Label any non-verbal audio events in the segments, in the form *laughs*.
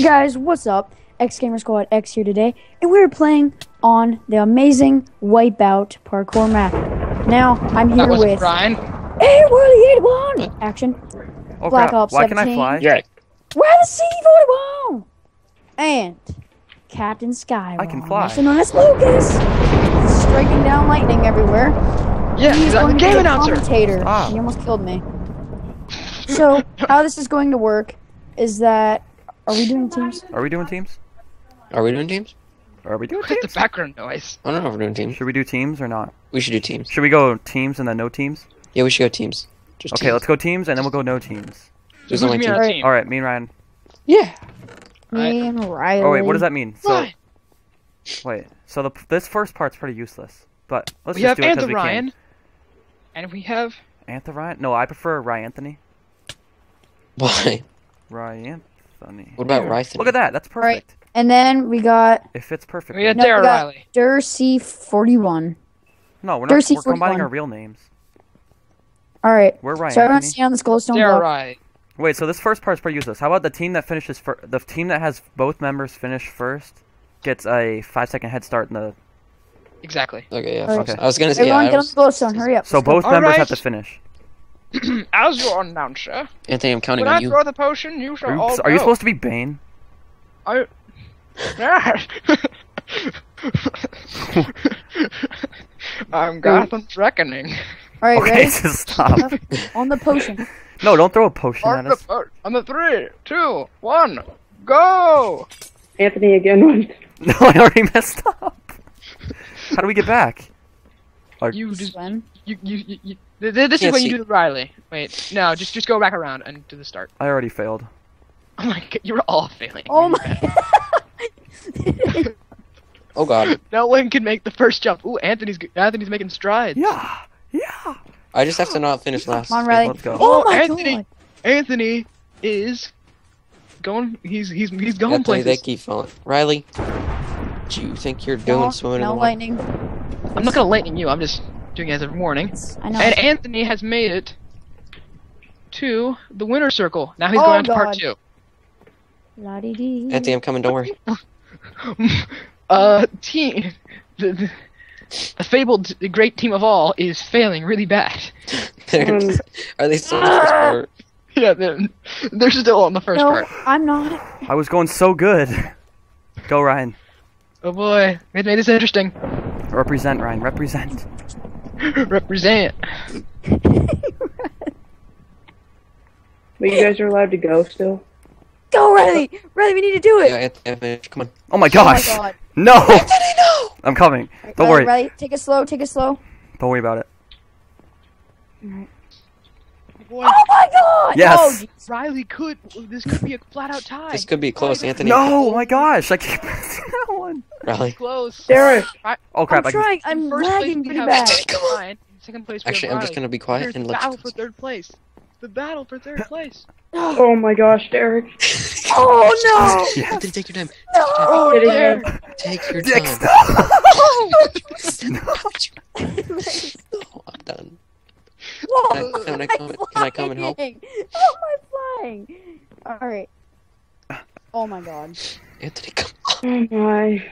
Hey guys, what's up? X Gamer Squad X here today, and we're playing on the amazing Wipeout parkour map. Now, I'm here That was with Ryan. Hey Whirly 81! Action. Oh Black crap! Ops Why can I fly? Yeah. Where the C41? And Captain Sky. I can fly. Also known as Lucas. Striking down lightning everywhere. Yeah, He's he's the going to be game the announcer. commentator. Ah. He almost killed me. So, how this is going to work is that. Are we doing teams? Are we doing teams? Are we doing teams? Are we doing What's the background noise? I don't know if we're doing teams. Should we do teams or not? We should do teams. Should we go teams and then no teams? Yeah, we should go teams. Just Okay, teams. let's go teams and then we'll go no teams. There's only me two. team? All right, me and Ryan. Yeah. Me and Riley. Oh wait, what does that mean? So Why? wait, so the this first part's pretty useless, but let's We just do it because Antha we have Anthony Ryan. And we have. can. Antha Ryan? No, I prefer Ryan Anthony. Why? Ryan Anthony. What about Rythan? Look at that. That's perfect. Right. perfect. And then we got It fits perfectly. We had No, we Dara got- Riley. Dercy41. no, we're not. Darcy We're combining 41. our real names. Alright. We're Ryan So everyone Anthony. stay on this glowstone Dara block. Riley. Wait, so this first part's pretty useless. How about the team that finishes fir- the team that has both members finish first gets a five second head start in the. Exactly. Okay, yeah. Alright. fuck. I was gonna say. Everyone Yeah, I get on was, the glowstone. Hurry up. So Let's go. both All members have right. to finish. *clears throat* As your announcer, Anthony, I'm counting when I you. throw the potion, you shall Are you, all are you go. supposed to be Bane? I... *laughs* I'm Gotham's reckoning. Alright, Okay, ready? *laughs* just stop. on the potion. *laughs* no, don't throw a potion On at the, us. po- on the three, two, one, go! Anthony again once. No, I already messed up. How do we get back? You just Sven. you you, you, you th- th- this is Can't when you see. do the Riley. Wait, no, just just go back around and do the start. I already failed. Oh my god, you're all failing. Oh my. *laughs* Oh god. No one can make the first jump. Ooh, Anthony's g- Anthony's making strides. Yeah, yeah. I just have to not finish last. Come on, Riley. Let's go. Oh, oh my Anthony. god. Anthony is going. He's he's he's going Anthony, they keep falling. Riley, do you think you're doing No, swimming no in the water? lightning. I'm not gonna lightning you. I'm just doing it as a warning. I know. And Anthony has made it to the winner circle. Now he's Oh, going on to part two. La-dee-dee. Anthony, I'm coming. Don't worry. *laughs* uh, team. The, the, the fabled great team of all is failing really bad. *laughs* They're- Um, *laughs* they still in the first part? Yeah, they're, they're still on the first no, part. I'm not. I was going so good. Go Ryan. Oh boy, it made this interesting. Represent Ryan. Represent. *laughs* Represent. But you guys are allowed to go still. Go, Riley. Riley, we need to do it. Yeah, Anthony, Anthony, come on. Oh my Oh gosh. my god. No. Anthony, no! I'm coming. Alright, Don't Riley, worry. Riley, take it slow. Take it slow. Don't worry about it. Boy, Oh my god. Yes. Oh, geez. Riley could. This could be a flat out tie. This could be close, Anthony. No. Oh my gosh. I keep *laughs* missing that one. Riley. close. Derek, Oh crap. I'm I can... trying. I'm first lagging place, we pretty have bad. Come on. Second place, Actually, I'm just gonna be quiet Here's and the let battle for third place. The battle for third *laughs* place. oh my gosh, Derek. *laughs* Oh no. Yeah. Anthony, take your time. Oh, oh, no. Get in there. there. Take your Dick, time. stop. No, I'm done. Whoa. Can I come- can I come and help? flying. Oh, How am I flying? All right. Oh my god. Anthony, come on. Oh my.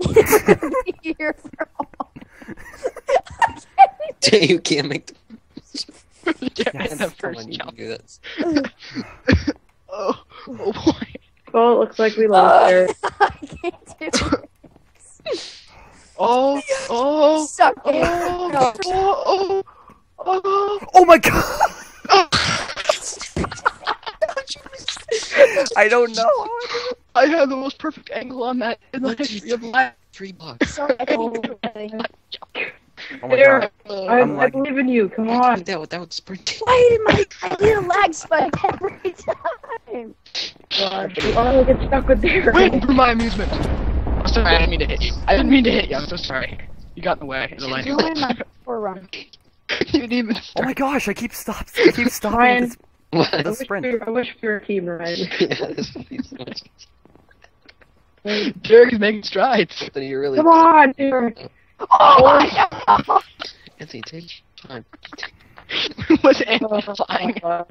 *laughs* Here for *laughs* you can't make the *laughs* yeah, Yes, the first on, you jump. can do this. Oh, oh boy. Well, it looks like we lost Derek. I can't do it. Oh oh, oh, oh, Suck it. oh, oh, oh, oh. Oh my god. *laughs* I don't know. I had the most perfect angle on that in the history of life. Three blocks. Sorry, I can't oh. do. Oh my Derek, god. I, I'm I lagging. believe in you. Come on. That without sprinting. Why did my I need a lag spike every time? God, you all get stuck with Derek. Wait *laughs* for my amusement. I'm sorry, I didn't mean to hit you. I didn't mean to hit you. I'm so sorry. You got in the way. of The line. You win my forerun. *laughs* you didn't even Oh my gosh. I keep stop. I keep *laughs* stopping. Ryan. This, I the wish, sprint. we were, I wish we were team, Ryan. *laughs* Yeah, this would be so much Derek is making strides. Anthony, you're really. Come on, Derek. Oh my god! Anthony, take your time. Was Anthony flying? Uh,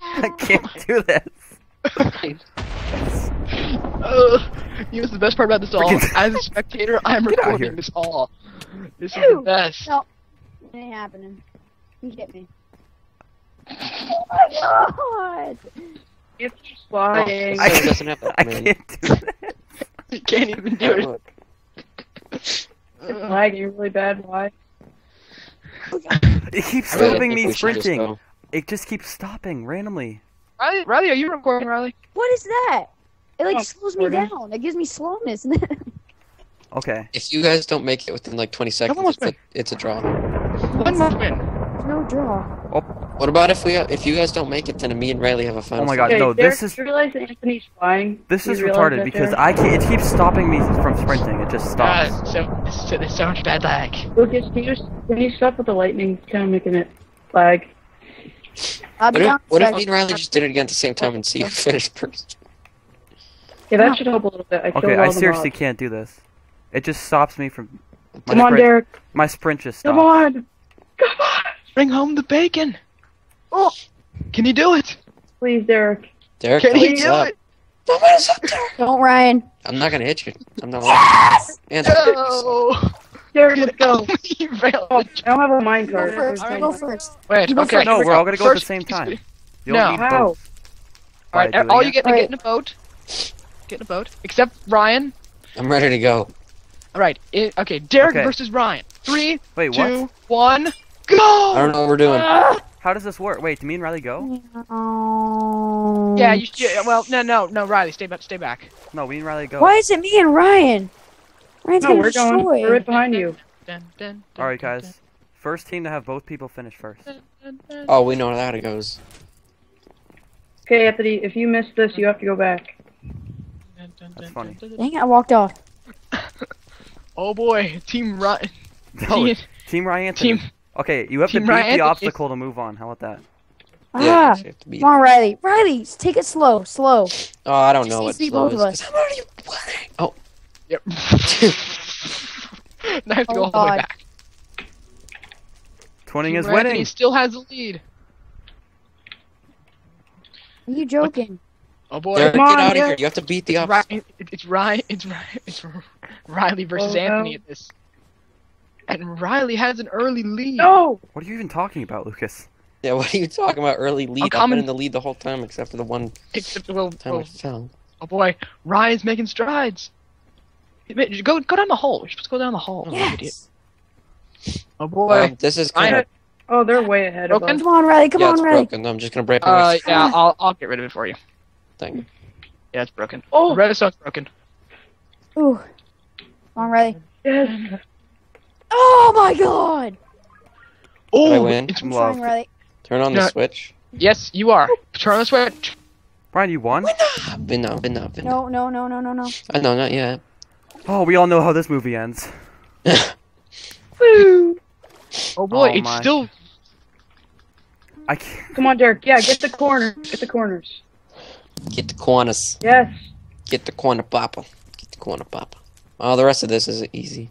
I can't do this. Uh, you know what's the best part about this all? As a spectator, I'm recording this all. This is the best. No. It ain't happening. He hit me. Oh my god! It's flying. I It doesn't have that I many. can't do that. *laughs* You can't even do it. Look, It's lagging really bad. Why? It keeps I really stopping think me we should just sprinting. go. It just keeps stopping randomly. Riley, Riley, are you recording, Riley? What is that? It like Oh, slows me Jordan. down. It gives me slowness. *laughs* Okay. If you guys don't make it within like 20 seconds, almost it's a, it's a draw. One more win. no draw. What about if we if you guys don't make it, then me and Riley have a final. Oh my God, Okay, no, Derek, this is- You realize that Anthony's flying? This is retarded because Derek? I can't. It keeps stopping me from sprinting. It just stops. God, so, so there's so much bad lag. Lucas, can you, can you stop with the lightning? It's kind of making it lag. What if, down what if me and Riley just did it again at the same time and see who finished first? Yeah, that should help a little bit. I Okay, I seriously can't do this. It just stops me from. My Come on, sprint, Derek. My sprint just Come on. Come on. Bring home the bacon. Oh, can you do it? Please, Derek. Derek, Can you do up. it? Don't mess up, Derek. Don't, Ryan. I'm not gonna hit you. I'm not. Yes! And No. Derek, let's go. *laughs* you. Oh, I don't have a mine Go card. first. Alright. Go first. Wait, You go okay. first. No, we we're all gonna go at the same time. me. You No. don't How? both. All right, By all you get, Alright. get in a boat. Get in a boat. Except Ryan. I'm ready to go. All right. Okay, Derek Okay. versus Ryan. Three, Wait, two, what? one, go. I don't know what we're doing. How does this work? Wait, do me and Riley go? Oh. Yeah, you. Yeah, well, no, no, no, Riley, stay back, stay back. No, me and Riley go. Why is it me and Ryan? Ryan's No, gonna we're going. We're right behind you. All right, guys. First team to have both people finish first. Oh, we know how that goes. Okay, Anthony, if you miss this, you have to go back. dun, dun, That's funny. dun, dun. Dang it, I walked off. *laughs* Oh boy, Team Ryan. *laughs* No, Team, Team Ryan Anthony. team. Okay, you have to beat Ryan the obstacle to move on. How about that? Yeah, Ah. you have to Come on, Riley. Riley, take it slow, slow. Oh, I don't Just know needs what to slow both is. of us. 'cause I'm already playing. Oh, Yep. *laughs* now I have to go Oh, all the way back. Twinning Team is Ryan He still has the lead. Are you joking? Oh boy. Derek, Come get on, out of here. You have to beat the It's obstacle. Ryan, it's Ryan, it's Ryan, it's Riley versus Oh, no. Anthony at this. And Riley has an early lead. No! What are you even talking about, Lucas? Yeah, what are you talking about? Early lead. I've coming. been in the lead the whole time except for the one Except, well, time I well, fell. oh boy, Ryan's making strides. Go, go down the hole. You're supposed to go down the hole. you idiot. Yes. Oh boy. Well, this is kind of Oh, they're way ahead of Broken? us. Come on, Riley. Come yeah, on, it's Riley. broken. I'm just gonna break uh, my yeah, I'll, I'll get rid of it for you. thing. Yeah, it's broken. Oh, Renaissance broken. Ooh. Come on, Riley. yes. Oh my God. Oh, I win? it's- I'm Love. trying, Riley. Turn on No. the switch. yes, you are. Turn on the switch. Brian, you won? Been no, been no, been no. No, no, no, no, no, no. I know, not yet. Oh, we all know how this movie ends. *laughs* Woo! Oh boy, Oh, it's my. still. I can't. Come on, Derek. Yeah, get the corners. Get the corners. Get the corners. Yes. Get the corner papa. Get the corner papa. Oh, the rest of this is easy.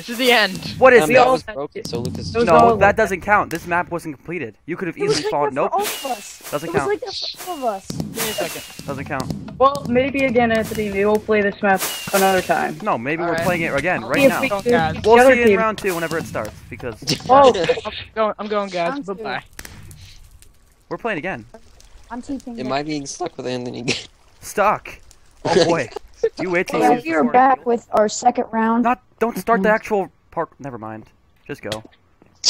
this is the end. What is Um, We that all this? was broken, so Lucas. Those No, all- that doesn't count. This map wasn't completed. You could have easily like followed. that Nope. all of us. Doesn't it was count. like all of us. Give me a second. Doesn't count. Well, maybe again, Anthony. Maybe we'll play this map another time. No, maybe we're Alright. playing it again right now. we can God. beat We'll see you in team. round two whenever it starts because *laughs* Oh, I'm going, I'm going guys. Bye bye. we're playing again. I'm teeping. Am I being stuck with Anthony? Stuck. Oh boy. *laughs* You wait till Yeah, you see we are back with our second round. Not. Don't start the mm-hmm. actual park. Never mind. Just go.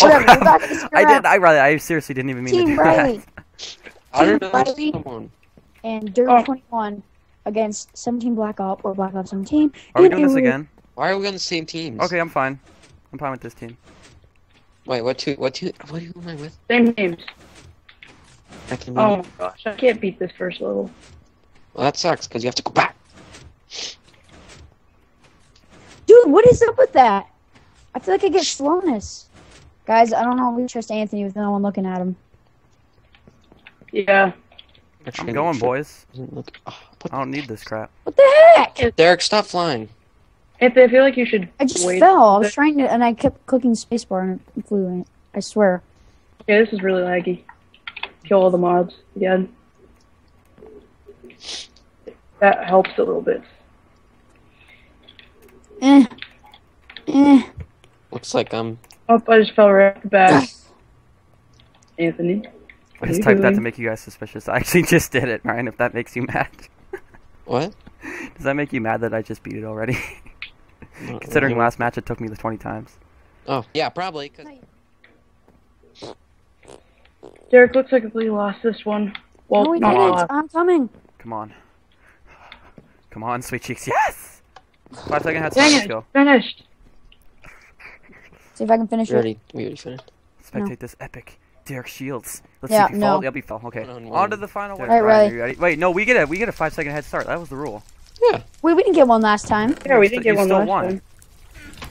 Whatever, we're back with the second I did. I rather. I seriously didn't even mean to Team do Riley that. *laughs* I don't know. Riley. Someone. and Dirt Oh. 21 against 17 Black Op or Black Op 17. Are we And doing this again? Why are we on the same teams? Okay, I'm fine. I'm fine with this team. Wait, what two? What two? What who am I with? same names. I can. Oh my gosh, I can't beat this first level. Well, that sucks because you have to go back. Dude, what is up with that? I feel like I get slowness. Guys, I don't know if we trust Anthony with no one looking at him. Yeah. Actually, I'm going, boys. Look, oh, I don't need this crap. What the heck? Derek, stop flying. Anthony, I feel like you should. I just wait fell. I was trying to, and I kept clicking spacebar and it flew. In. I swear. Okay, this is really laggy. Kill all the mobs again. That helps a little bit. Eh. Eh. Looks like I'm. Oh, I just fell right back. Anthony. I just typed that to make you guys suspicious. I actually *laughs* just did it, Ryan. If that makes you mad, What? *laughs* does that make you mad that I just beat it already? *laughs* Not Considering really. last match it took me the 20 times. Oh, yeah, probably. 'cause- Derek, looks like we lost this one. Well, no, we not didn't. lost. I'm coming. Come on. Come on, sweet cheeks. Yes! Five second head start. Dang it, go. finished. See if I can finish We it. already, we already finished. Spectate this epic. Derek Shields. Let's Yeah, see if he no. falls. Yep, he fell. Okay. One on On to one. the final one. Alright, Ryan, Riley. ready? Wait, no, we get a we get a five second head start. That was the rule. Yeah. Wait, we didn't get one last time. Yeah, we You didn't still- get you one still last won. time.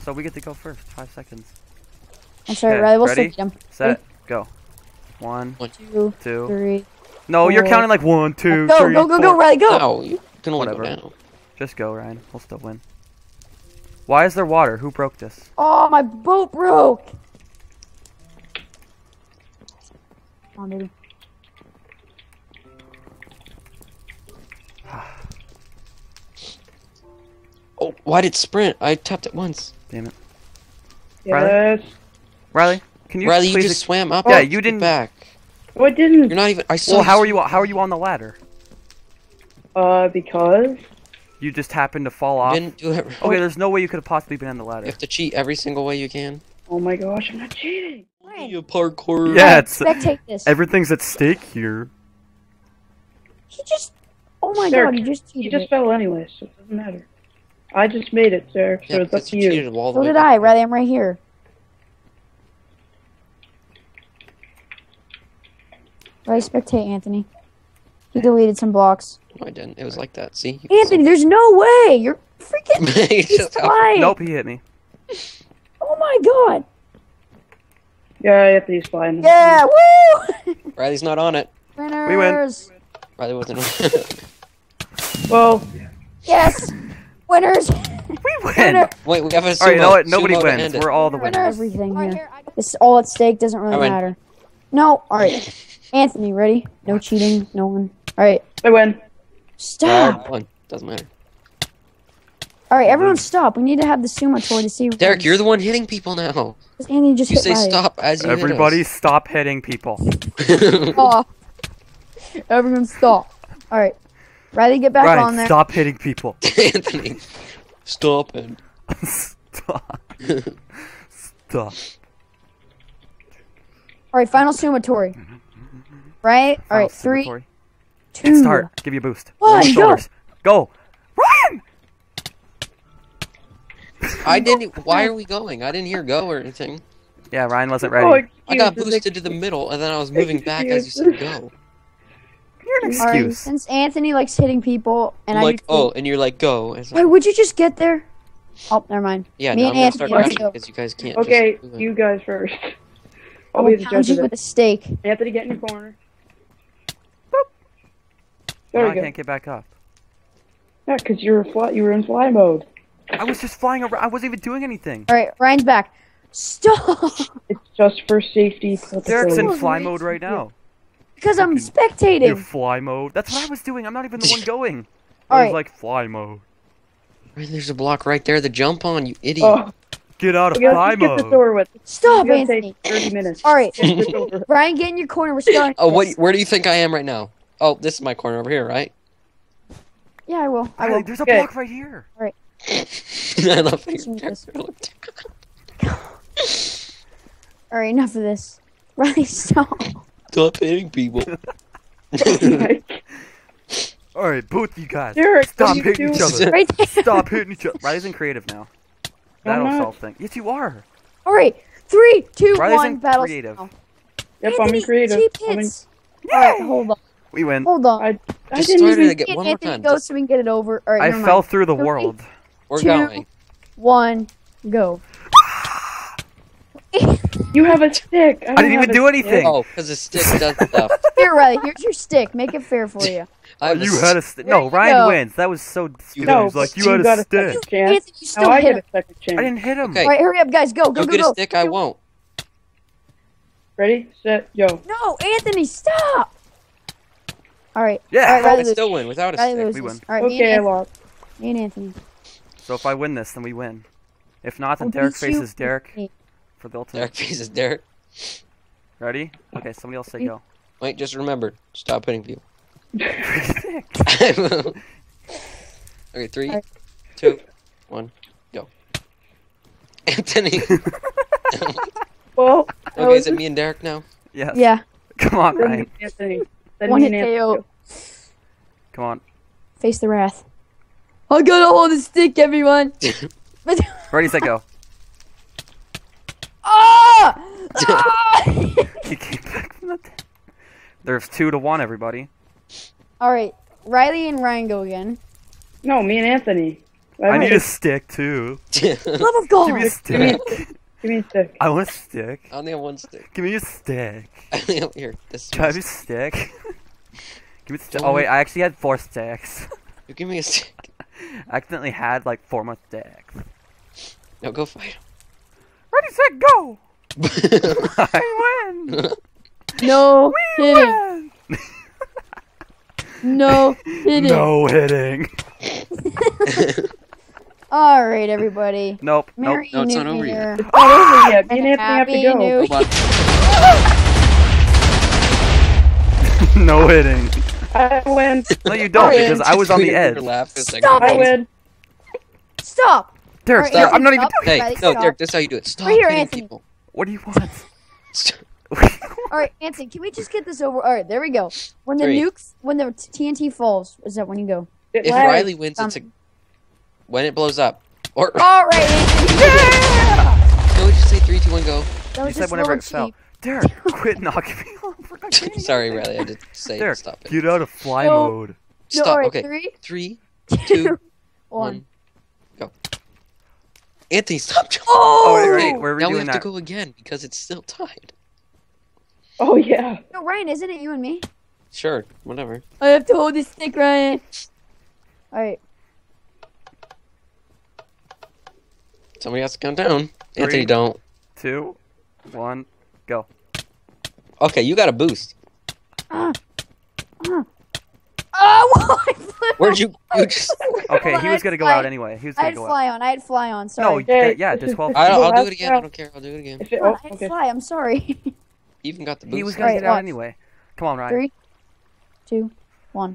So we get to go first. Five seconds. I'm sorry, Okay, Riley. We'll still ready? beat him. Set. Go. One, Two, two. three. No, you're counting like one, two, Go, three, go, go, go, four. Riley, go. No, you can only Whatever. go down. Just go, Ryan. We'll still win. Why is there water? Who broke this? Oh, my boat broke. Come on, baby. Oh, why did sprint? I tapped it once. Damn it. Yes. Riley, can you Riley, you please just swam up. Yeah, and you didn't- back. Oh, I didn't. You're not even. I saw. Well, how are swim. you? How are you on the ladder? Uh, because. You just happened to fall off. didn't do it. Okay, there's no way you could have possibly been on the ladder. You ladder. have to cheat every single way you can. Oh my gosh, I'm not cheating. Ryan, You parkour. Yeah, it's this. everything's at stake here. He just. Oh my Derek, god, he just You cheated. just fell anyway, so it doesn't matter. I just made it, Derek, so Yeah, it's up to you you. cheated all the So did. I, Riley. I'm right here. Riley, spectate Anthony. He deleted some blocks. No, I didn't. It was like that. See. You Anthony, there's no way. You're freaking. *laughs* He's He's just- flying. Nope, he hit me. Oh my god. Yeah, Anthony's flying. Yeah. Woo. *laughs* Riley's not on it. Winners. We win. Riley wasn't. on it. *laughs* Well, Yes. Winners. We win. Winner. Wait, we have a. All right, you know what? Nobody wins. We're all the winners. Everything here. This is all at stake. Doesn't really matter. No. All right. Anthony, ready? No cheating. No one. All right. I win. Stop. Uh, one. Doesn't matter. All right. Everyone, stop. We need to have the sumo tour to see. who Derek, wins. you're the one hitting people now. Anthony just You hit say Riley. stop as you hit us. Everybody, stop hitting people. *laughs* Stop. Everyone, stop. All right. Riley, get back on Ryan, there. stop hitting people. *laughs* Anthony, stop it. *laughs* stop. Stop. All right. Final sumo tour. Right. All right. Three, summatory. two. Start. Give you a boost. One, Roll go. Go. Ryan! I didn't. Why are we going? I didn't hear go or anything. Yeah, Ryan wasn't Oh, ready. I got boosted to the middle, and then I was moving back as you said go. You're an All right. excuse. Since Anthony likes hitting people, and I'm I like, do too- oh, and you're like go. As Wait, would you just get there? Oh, never mind. yeah, me now and I'm gonna Anthony start are because you guys can't. Okay, just you guys first. I I'll will be the judge you of with a stake. Anthony, get in your corner. Now I go. can't get back up. Yeah, because you were fly. You were in fly mode. I was just flying around. I wasn't even doing anything. All right, Ryan's back. Stop! *laughs* It's just for safety. Derek's in fly mode right now. Because I'm You spectating. fly mode. That's what I was doing. I'm not even the one going. *laughs* All I was right. like fly mode. There's a block right there to jump on, you idiot. Oh, Get out of we fly just get this mode. over with. Stop, It's Anthony. 30 minutes. All right, Get. *laughs* Ryan, get in your corner. We're starting. oh, what? Where do you think I am right now? Oh, this is my corner over here, right? Yeah, I will. I will. there's a Okay. block right here. Right. *laughs* I love how Let's this. All right, enough of this. *laughs* Riley, stop. Stop hitting people. *laughs* All right, both you guys. Derek, Stop what are you hitting each other. Right there. Stop hitting each other. Riley's in creative now. That'll not. solve things. Yes, you are. All right, three, two, Riley's one. Battle. creative. now. Yep, I'm Anthony, in creative. cheap I'm in. All right, hold on. We win. Hold on. I, I Just didn't start it even. again. Get one more time. go Just- so we can get it over. All right, I never fell mind. through the Three. world. We're two, going. One, go. *laughs* You have a stick. I, I didn't even do anything. Oh, because the stick does *laughs* stuff. Here, Riley. Here's your stick. Make it fair for *laughs* you. I have oh, you had a stick. stick. There No, you Ryan go. wins. That was so stupid. No, He was like, you you had got a a stick. second chance. Anthony, you still Now I hit get him. a second chance. I didn't hit him. Okay. All right, hurry up, guys. Go, go, Go go, get a go. stick, I won't. Ready, set, go. No, Anthony, stop. All right. Yeah. All right, I Riley would loses. still win without a Riley stick. loses. We win. All right, me, Okay, I and lost. Anthony, me and Anthony. So if I win this, then we win. If not, then I'll Derek faces Derek for the ultimate. Derek faces Derek. Ready? Okay, somebody else say go. Wait, just remember, stop hitting people. *laughs* Okay, three, Alright. two, one, go. Anthony. *laughs* Well, okay, was is it me and Derek now? yes. Yeah. Come on, then Ryan. Anthony. Then One me hit. KO. Come on. Face the wrath. I gotta hold the stick, everyone. *laughs* Ready, set, go. *laughs* Ah! Ah! He came back from the. There's two to one, everybody. All right, Riley and Ryan go again. No, me and Anthony. I need a stick too. *laughs* Love of Give me a God. stick. Give me a stick. I want a stick. I only have one stick. Give me a stick. *laughs* I only have here. This. Can I have a stick? *laughs* Give me a stick. Oh wait, I actually had four sticks. *laughs* You give me a stick. I accidentally had like four more sticks. No, go fight Ready, set, go! I win! No We hitting. win! No hitting. No hitting. All right, everybody. Nope. Nope. No, it's not over yet. It's not over yet. Me and And Anthony have to go. New Hold on. *laughs* No hitting. I win. No, you don't, Alright. because I was on the edge. Laugh for a second. Stop I win. Stop. Derek, Alright, Derek, I'm not even stop. doing Hey, Riley, no, stop. Derek, this how you do it. Stop Right here, hitting Anthony. people. What do you want? *laughs* All right, Anthony, can we just get this over? All right, there we go. When the Three. nukes, when the TNT falls, is that when you go? If lags. Riley wins, it's a um, when it blows up. Or *laughs* All right, Anthony. no, we just say three, two, one, go. That You said whenever low it fell. cheap. Derek, *laughs* quit knocking me off. We're not *laughs* getting Sorry. Riley, I had to say Derek, stop it. get out of fly No. mode. No, Stop. all right, okay, three, three, two, two, one. one, go. Anthony, stop. Oh, Oh, wait, Hey, wait, where are we now we have that? to go again because it's still tied. Oh yeah. no, Ryan, isn't it you and me? Sure, whatever. I have to hold this stick, Ryan. All Somebody has to count down. Three. Anthony, don't. Two, one, go. Okay, you got a boost. ah, *gasps* ah. Oh, *laughs* I. Where'd you? You just. *laughs* Okay, he was gonna go out anyway. He was gonna had go out. fly on. I had fly on. No, Sorry. yeah, yeah, this just is- well. this I, is I'll do it again. I don't care. I'll do it again. If it, Come oh, I had okay. fly. I'm sorry. You *laughs* even got the boost. He was gonna right, get out watch. anyway. Come on, Ryan. Three, two, one.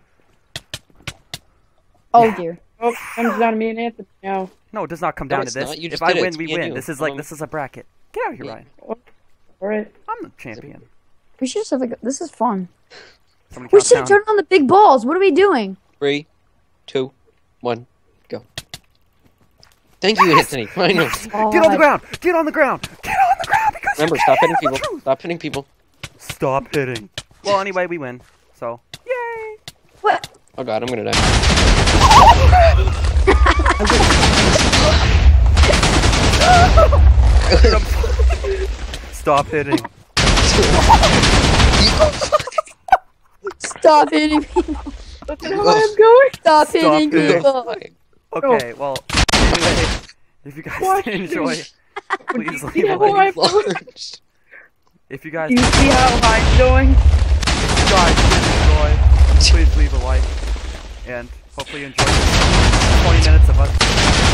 Oh Yeah. dear. Oh, comes down to me and Anthony now. No, it does not come No, down to this. If I did it. win, we win. This is like Um, this is a bracket. Get out of here, Yeah. Ryan. All right. I'm the champion. We should just have like this is fun. Somebody We should turn on the big balls. What are we doing? Three, two, one, go. Thank you, Anthony. *laughs* Finally. *laughs* Oh, Get on the ground! Get on the ground! Get on the ground because Remember, you stop can't hitting people. truth. Stop hitting people. Stop hitting. Well, anyway, we win. So, yay! What? Oh god, I'm gonna die. *laughs* Stop hitting. Stop hitting people. Look at how I'm going. Stop Stop hitting hitting. people. Fine. Okay, well, anyway, if you guys Watch enjoy, please leave a like. I'm. If you guys, Do you see how I'm going? guys did enjoy, please leave a like, and hopefully you enjoyed this 20 minutes of us.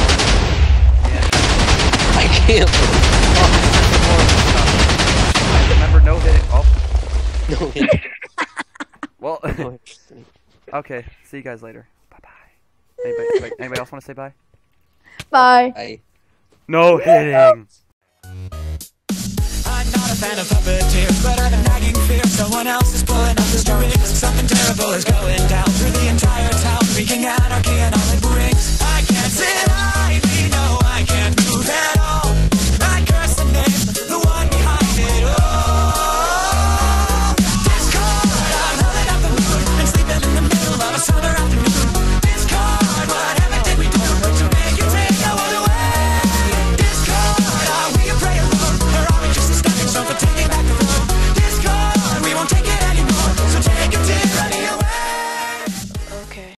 And I can't. and remember, no hitting. Oh, No, hit. well, *laughs* okay. See you guys later. Bye bye. Anybody, wait, anybody else want to say bye? Bye. I. No hitting. I'm not a fan of puppeteers, but I've a nagging fear someone else is pulling up the strings. Something terrible is going down through the entire town, wreaking anarchy and all